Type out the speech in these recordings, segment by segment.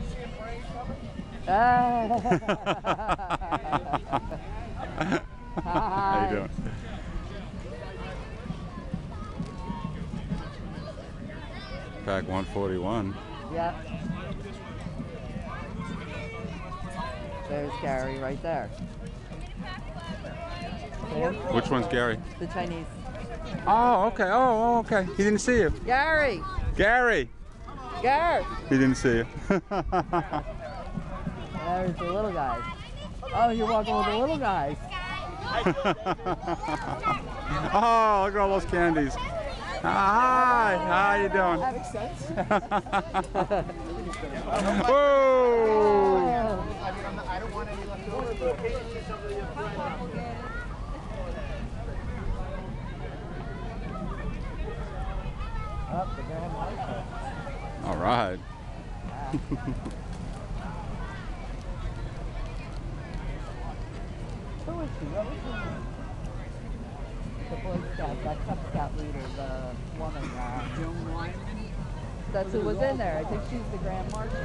How you doing? Pack 141. Yep. There's Gary right there. Which one's Gary? The Chinese. Oh, okay. Oh, oh, okay. He didn't see you. Gary! Gary! Gary! He didn't see you. There's the little guys. Oh, you're walking with the little guys. oh, look at all those candies. Hi, how you doing? That makes sense. Whoa! Up the Grand Marshal. All right. Who is? What was? The Boy Scout, that Cub Scout leader, the woman. Uh, that's who was in there. I think she's the Grand Marshal.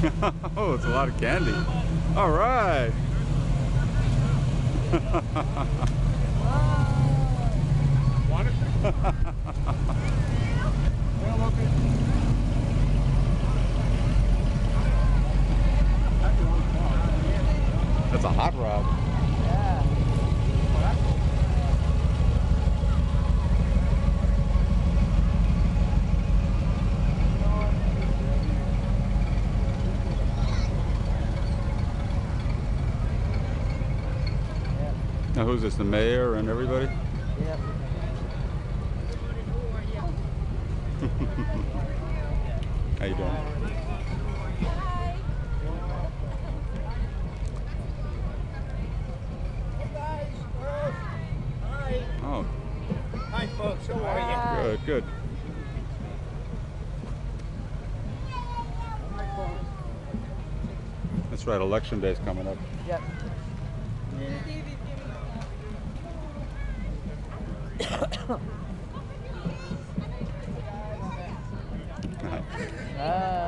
oh, it's a lot of candy. All right. That's a hot rod. Yeah. Now, who's this? The mayor and everybody? Yep. How you doing? Oh, Hi, folks. How are good, good. That's right. Election day's coming up. Yep. right. Uh,